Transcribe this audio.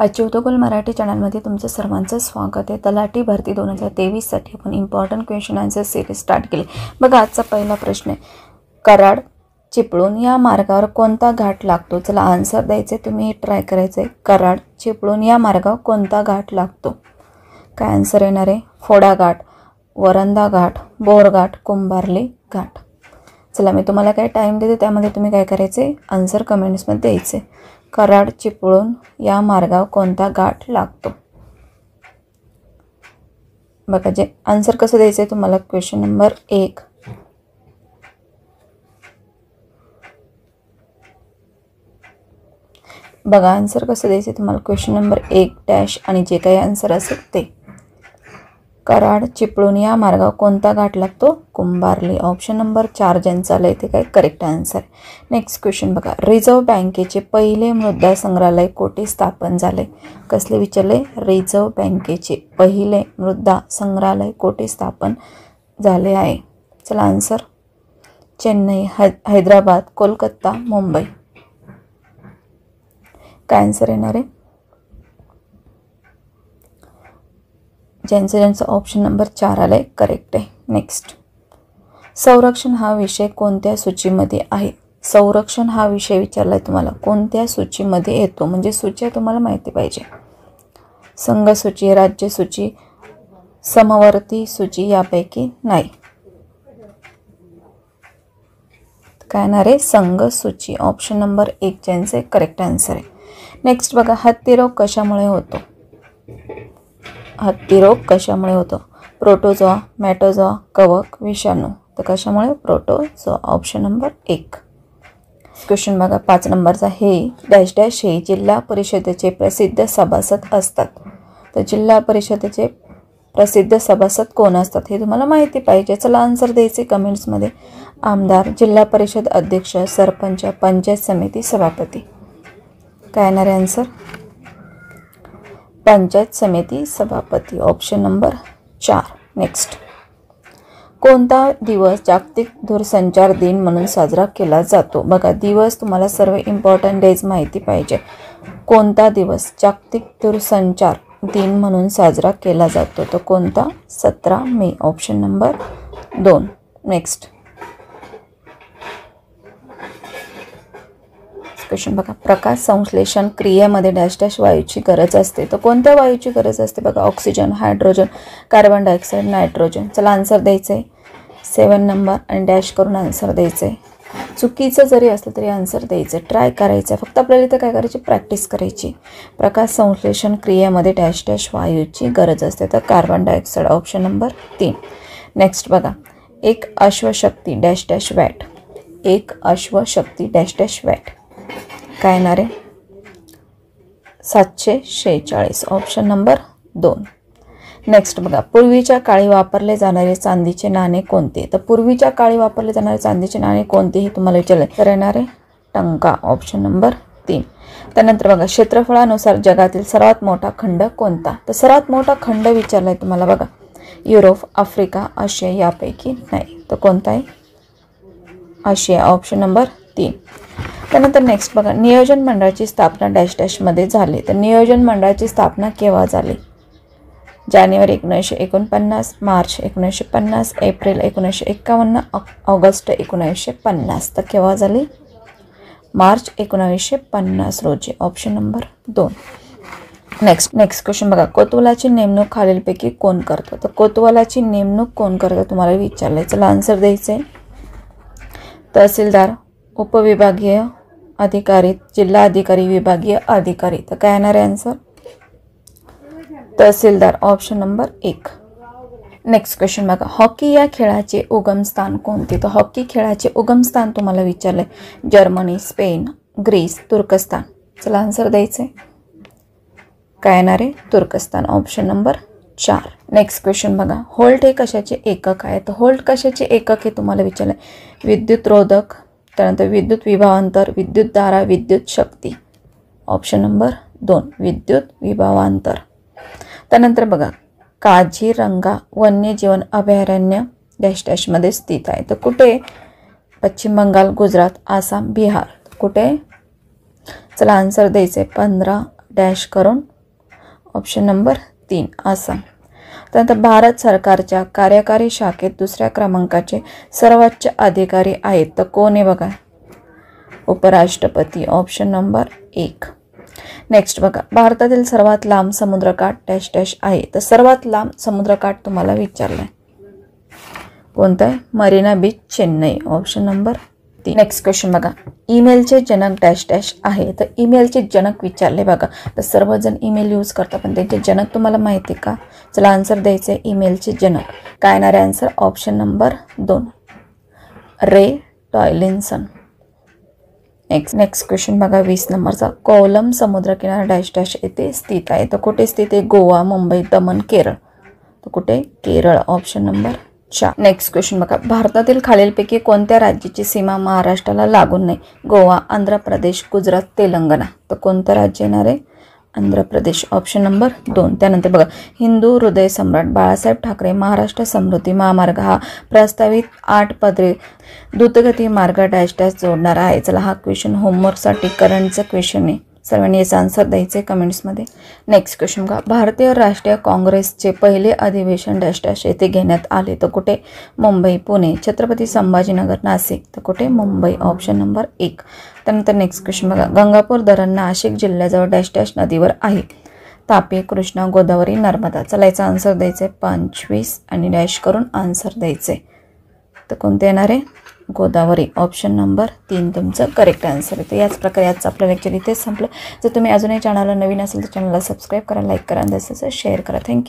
अच्युतकुल मराठी चॅनलमध्ये तुमचं सर्वांचं स्वागत आहे. तलाठी भरती दोन हजार तेवीससाठी आपण important question answer series start केली. बघा आजचा पहिला प्रश्न आहे. कराड चिपळूण या मार्गावर कोणता घाट लागतो? चला आन्सर द्यायचे तुम्ही ट्राय करायचं. आहे कराड चिपळूण या मार्गावर कोणता घाट लागतो? काय आन्सर येणार आहे? फोडा घाट वरंदा घाट बोरघाट कुंभारली घाट. चला मी तुम्हाला काय टाईम देते त्यामध्ये तुम्ही काय करायचे? आन्सर कमेंट्समध्ये द्यायचे. कराड चिपळूण या मार्गावर कोणता गाठ लागतो? बघा जे आन्सर कसं द्यायचं आहे तुम्हाला? क्वेश्चन नंबर एक. बघा आन्सर कसं द्यायचं तुम्हाला? क्वेश्चन नंबर एक डॅश आणि जे काही आन्सर असेल ते. कराड चिपळूण या मार्गावर कोणता घाट लागतो? कुंभारली. ऑप्शन नंबर चार ज्यांचं आलं आहे ते काय करेक्ट आन्सर नेक्स्ट क्वेश्चन बघा. रिझर्व्ह बँकेचे पहिले मृदा संग्रहालय कोठे स्थापन झाले? कसले विचारले? रिझर्व्ह बँकेचे पहिले मृदा संग्रहालय कोठे स्थापन झाले आहे? चला आन्सर चेन्नई है हैदराबाद कोलकाता मुंबई. काय आन्सर येणार आहे? ज्यांचं ज्यांचं ऑप्शन नंबर चार आलं आहे करेक्ट आहे. नेक्स्ट संरक्षण हा विषय कोणत्या सूचीमध्ये आहे? संरक्षण हा विषय विचारला आहे तुम्हाला. कोणत्या सूचीमध्ये येतो? म्हणजे सूची तुम्हाला माहिती पाहिजे. संघसूची राज्यसूची समवर्ती सूची यापैकी नाही. काय येणार आहे? संघसूची. ऑप्शन नंबर एक ज्यांचे करेक्ट आन्सर आहे. नेक्स्ट बघा हत्तीरोग कशामुळे होतो? हत्तीरोग कशामुळे होतो? प्रोटोझोआ मॅटोझोआ कवक विषाणू. तर कशामुळे? प्रोटोझोआ ऑप्शन नंबर एक. क्वेश्चन बघा पाच नंबरचा हे डॅश डॅश हे जिल्हा परिषदेचे प्रसिद्ध सभासद असतात. तर जिल्हा परिषदेचे प्रसिद्ध सभासद कोण असतात हे तुम्हाला माहिती पाहिजे. चला आन्सर द्यायचे कमेंट्समध्ये आमदार जिल्हा परिषद अध्यक्ष सरपंच पंचायत समिती सभापती. काय येणार आहे आन्सर पंचायत समिती सभापती. ऑप्शन नंबर चार. नेक्स्ट कोणता दिवस जागतिक दूरसंचार दिन म्हणून साजरा केला जातो? बघा दिवस तुम्हाला सर्व इम्पॉर्टंट डेज माहिती पाहिजे. कोणता दिवस जागतिक दूरसंचार दिन म्हणून साजरा केला जातो? तो कोणता? सतरा मे. ऑप्शन नंबर दोन. नेक्स्ट क्वेश्चन बघा. प्रकाश संश्लेषण क्रियेमध्ये डॅश डॅश वायूची गरज असते. तर कोणत्या वायूची गरज असते? बघा oxygen hydrogen carbon dioxide nitrogen चला आन्सर द्यायचं आहे सेवन नंबर आणि डॅश करून आन्सर द्यायचं आहे चुकीचं जरी असलं तरी आन्सर द्यायचं ट्राय करायचं फक्त आपल्याला इथं काय करायची? प्रॅक्टिस करायची. प्रकाश संश्लेषण क्रियेमध्ये डॅश डॅश वायूची गरज असते. तर कार्बन डायऑक्साईड ऑप्शन नंबर तीन. नेक्स्ट बघा. एक अश्वशक्ती डॅश डॅश वॅट एक अश्वशक्ती डॅश डॅश वॅट काय येणार आहे? सातशे शेहेचाळीस. ऑप्शन नंबर दोन. नेक्स्ट बघा पूर्वीच्या काळी वापरले जाणारे चांदीचे नाणे कोणते? तर पूर्वीच्या काळी वापरले जाणारे चांदीचे नाणे कोणते हे तुम्हाला विचारले तर येणार आहे टंका. ऑप्शन नंबर तीन. त्यानंतर बघा क्षेत्रफळानुसार जगातील सर्वात मोठा खंड कोणता? तर सर्वात मोठा खंड विचारला आहे तुम्हाला बघा. युरोप आफ्रिका आशिया यापैकी नाही. तर कोणता आहे? आशिया. ऑप्शन नंबर तीन. त्यानंतर नेक्स्ट बघा नियोजन मंडळाची स्थापना डॅश डॅशमध्ये झाली. तर नियोजन मंडळाची स्थापना केव्हा झाली? जानेवारी एकोणीसशे एकोणपन्नास मार्च एकोणीसशे पन्नास एप्रिल एकोणीसशे एक्कावन्न ऑगस्ट एकोणीसशे पन्नास. तर केव्हा झाली? मार्च एकोणावीसशे पन्नास रोजी. ऑप्शन नंबर दोन. नेक्स्ट नेक्स्ट क्वेश्चन बघा. कोतवालाची नेमणूक खालीलपैकी कोण करतं? तर कोतवालाची नेमणूक कोण करतं? तुम्हाला विचारलं चला आन्सर द्यायचं आहे तहसीलदार उपविभागीय अधिकारी जिल्हा अधिकारी विभागीय अधिकारी. तर काय येणार आहे आन्सर तहसीलदार ऑप्शन नंबर एक. नेक्स्ट क्वेश्चन बघा. हॉकी या खेळाचे उगमस्थान कोणते? तर हॉकी खेळाचे उगमस्थान तुम्हाला विचारले जर्मनी स्पेन ग्रीस तुर्कस्तान. चला आन्सर द्यायचं. आहे काय येणार आहे? तुर्कस्तान. ऑप्शन नंबर चार. नेक्स्ट क्वेश्चन बघा. होल्ट हे कशाचे एकक आहे? तर होल्ट कशाचे एकक हे तुम्हाला विचारलं विद्युत रोधक त्यानंतर विद्युत विभावांतर विद्युत धारा विद्युत शक्ती. ऑप्शन नंबर दोन विद्युत विभावांतर. त्यानंतर बघा काझीरंगा वन्यजीवन अभयारण्य डॅश डॅशमध्ये स्थित आहे. तर कुठे? पश्चिम बंगाल गुजरात आसाम बिहार. कुठे? चला आन्सर द्यायचे. पंधरा डॅश करून ऑप्शन नंबर तीन आसाम. त्यानंतर भारत सरकारच्या कार्यकारी शाखेत दुसऱ्या क्रमांकाचे सर्वोच्च अधिकारी आहेत. तर कोण आहे बघा? उपराष्ट्रपती. ऑप्शन नंबर एक. नेक्स्ट बघा. भारतातील सर्वात लांब समुद्रकाठ डॅश डॅश आहे. तर सर्वात लांब समुद्रकाठ तुम्हाला विचारलं आहे कोणतं आहे? Marina beach Chennai. Option number तीन नेक्स्ट क्वेश्चन बघा. ईमेलचे जनक डॅश डॅश आहे. तर ईमेलचे जनक विचारले बघा. तर सर्वजण ईमेल यूज करतात पण त्यांचे जनक तुम्हाला माहिती का? चला आन्सर द्यायचं आहे ईमेलचे जनक. काय येणार आहे आन्सर ऑप्शन नंबर दोन. Ray Tomlinson next next question बघा वीस नंबरचा. कोलम समुद्रकिनारा डॅश डॅश येथे स्थित आहे. तर कुठे स्थित आहे? गोवा मुंबई दमण केरळ. तर कुठे? केरळ. ऑप्शन नंबर अच्छा नेक्स्ट क्वेश्चन बघा. भारतातील खालीलपैकी कोणत्या राज्याची सीमा महाराष्ट्राला लागून नाही? गोवा आंध्र प्रदेश गुजरात तेलंगणा. तर कोणतं राज्य येणार आहे? आंध्र प्रदेश. ऑप्शन नंबर दोन. त्यानंतर बघा. हिंदू हृदय सम्राट बाळासाहेब ठाकरे महाराष्ट्र समृद्धी महामार्ग हा प्रस्तावित आठ पदरी द्रुतगती मार्ग डॅश डॅश जोडणारा आहे. चला हा क्वेश्चन होमवर्कसाठी करंटचा क्वेश्चन आहे. सर्वांनी याचा आन्सर द्यायचं आहे कमेंट्समध्ये नेक्स्ट क्वेश्चन का भारतीय राष्ट्रीय काँग्रेसचे पहिले अधिवेशन डॅश डॅश येथे घेण्यात आले. तर कुठे? मुंबई पुणे. छत्रपती संभाजीनगर नाशिक. तर कुठे? मुंबई. ऑप्शन नंबर एक. त्यानंतर नेक्स्ट क्वेश्चन बघा. गंगापूर धरण नाशिक जिल्ह्याजवळ डॅश डॅश नदीवर आहे. तापी कृष्णा गोदावरी नर्मदा. चला याचा आन्सर द्यायचं आहे. पंचवीस आणि डॅश करून आन्सर द्यायचं आहे. तर कोणते येणार आहे? गोदावरी. ऑप्शन नंबर तीन तुमचं करेक्ट आन्सर आहे. तर याच प्रकारे आजचं आपलं लेक्चर इथेच संपलं. जर तुम्ही अजूनही चॅनलला नवीन असेल तर चॅनलला सबस्क्राईब करा लाईक करा आणि तसंच शेअर करा. थँक्यू